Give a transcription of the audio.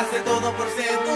hace todo por seducirme.